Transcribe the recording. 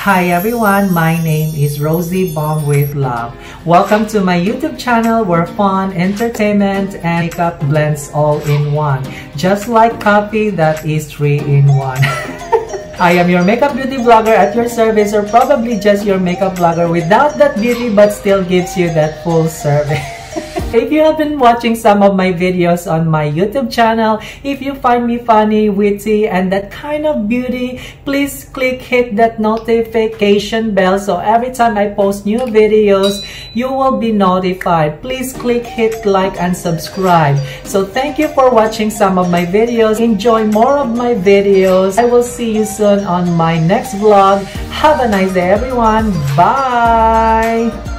Hi everyone, my name is Rosie Bomb with Love. Welcome to my YouTube channel where fun, entertainment, and makeup blends all in one. Just like coffee that is three in one. I am your makeup beauty blogger at your service or probably just your makeup vlogger without that beauty but still gives you that full service. If you have been watching some of my videos on my YouTube channel, if you find me funny, witty, and that kind of beauty, please click hit that notification bell so every time I post new videos, you will be notified. Please click hit like and subscribe. So thank you for watching some of my videos. Enjoy more of my videos. I will see you soon on my next vlog. Have a nice day everyone. Bye!